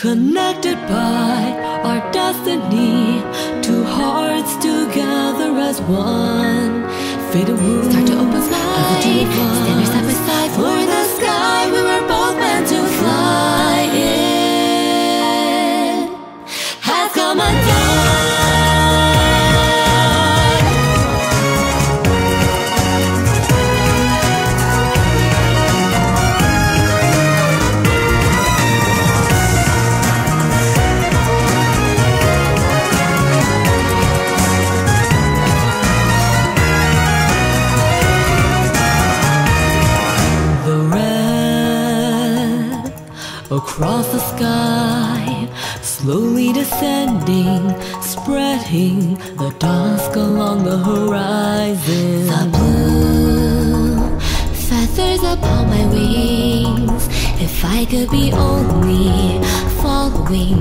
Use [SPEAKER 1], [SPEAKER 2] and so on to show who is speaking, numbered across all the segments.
[SPEAKER 1] Connected by our destiny, two hearts together as one. Fade away,
[SPEAKER 2] start to open
[SPEAKER 1] slide. across the sky, slowly descending, spreading the dusk along the horizon.
[SPEAKER 2] The blue feathers upon my wings. If I could be only following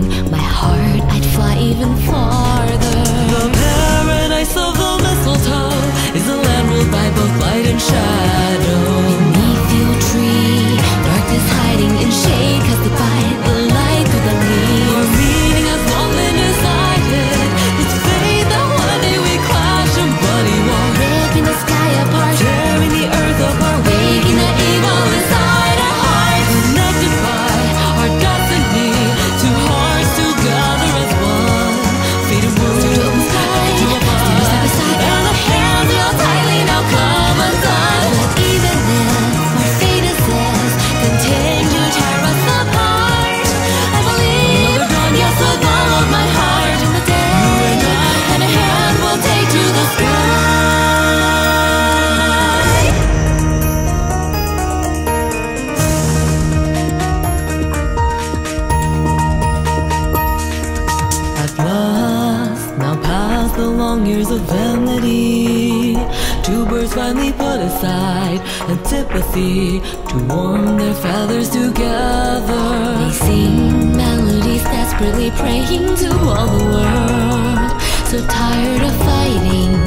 [SPEAKER 1] years of vanity. Two birds finally put aside antipathy to warm their feathers together.
[SPEAKER 2] They sing melodies desperately praying to all the world. So tired of fighting.